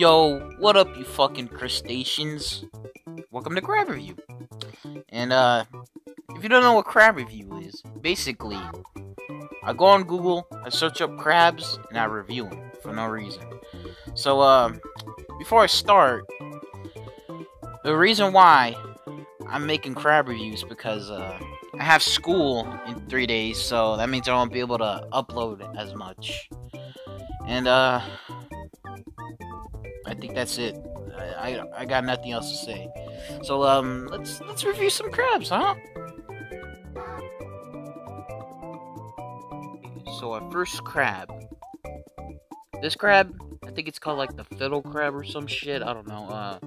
Yo, what up, you fucking crustaceans? Welcome to Crab Review. And, uh, if you don't know what Crab Review is, basically, I go on Google, I search up crabs, and I review them for no reason. So, uh, before I start, the reason why I'm making crab reviews because, uh, I have school in three days, so that means I won't be able to upload as much. And, uh, I think that's it. I, I, I got nothing else to say. So, um, let's, let's review some crabs, huh? So, our first crab. This crab, I think it's called, like, the fiddle crab or some shit. I don't know, uh...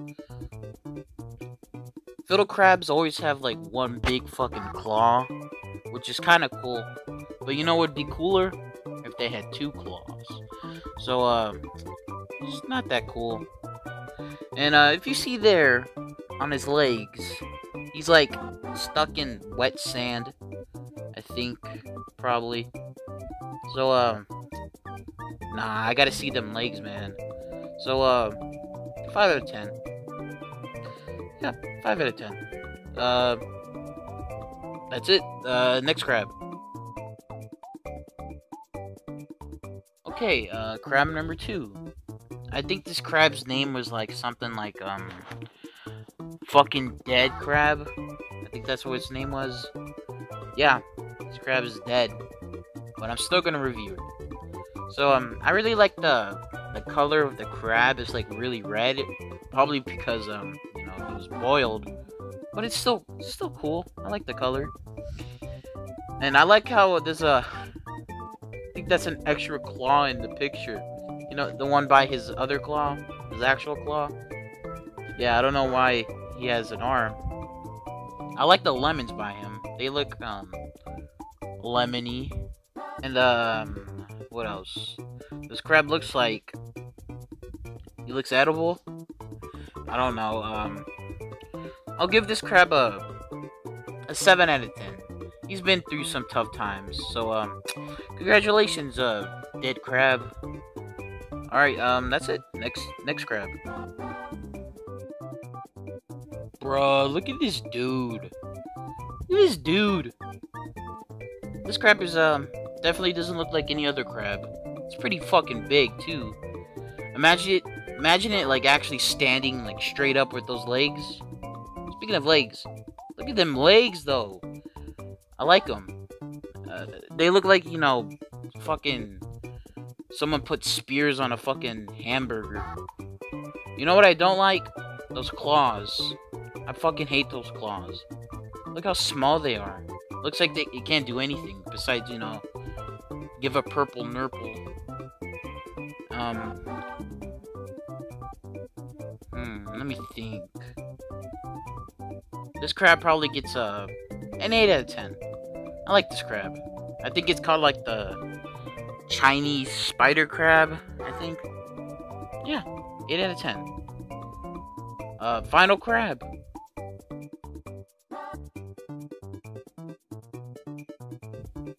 Fiddle crabs always have like one big fucking claw, which is kind of cool. But you know what would be cooler? If they had two claws. So, uh, it's not that cool. And, uh, if you see there, on his legs, he's like stuck in wet sand. I think, probably. So, um, nah, I gotta see them legs, man. So, uh, 5 out of 10. Yeah, 5 out of 10. Uh, that's it. Uh, next crab. Okay, uh, crab number 2. I think this crab's name was like something like, um, fucking dead crab. I think that's what its name was. Yeah, this crab is dead. But I'm still gonna review it. So, um, I really like the, the color of the crab is like really red. Probably because, um, you know, it was boiled. But it's still it's still cool. I like the color. And I like how there's a I think that's an extra claw in the picture. You know, the one by his other claw, his actual claw. Yeah, I don't know why he has an arm. I like the lemons by him. They look um lemony. And um what else? This crab looks like he looks edible. I don't know. Um I'll give this crab a a 7 out of 10. He's been through some tough times. So, um, congratulations, uh, dead crab. Alright, um, that's it. Next, next crab. Bruh, look at this dude. Look at this dude. This crab is, um, definitely doesn't look like any other crab. It's pretty fucking big, too. Imagine it, imagine it, like, actually standing, like, straight up with those legs. Speaking of legs, look at them legs, though. I like them. Uh, they look like, you know, fucking... Someone put spears on a fucking hamburger. You know what I don't like? Those claws. I fucking hate those claws. Look how small they are. Looks like they, can't do anything besides, you know, give a purple nurple. Um. Hmm, let me think. This crab probably gets a an 8 out of 10. I like this crab. I think it's called like the Chinese spider crab, I think. Yeah, 8 out of 10. Uh, final crab.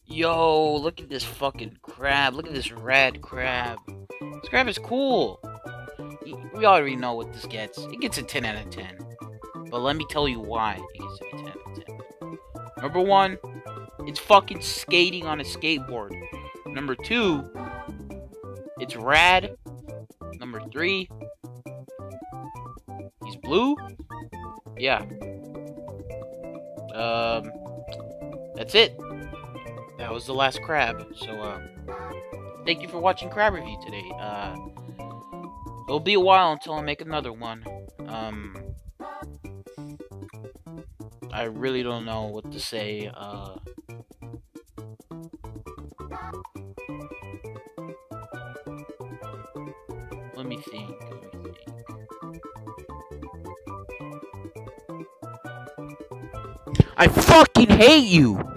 Yo, look at this fucking crab. Look at this red crab. This crab is cool. We already know what this gets. It gets a 10 out of 10. But let me tell you why it gets a 10 out of 10. Number one, it's fucking skating on a skateboard. Number two, it's rad. Number three, he's blue. Yeah. Um, that's it. That was the last crab. So, uh, thank you for watching Crab Review today. Uh, it'll be a while until I make another one. Um, I really don't know what to say. Uh, think. Let me think. I fucking hate you!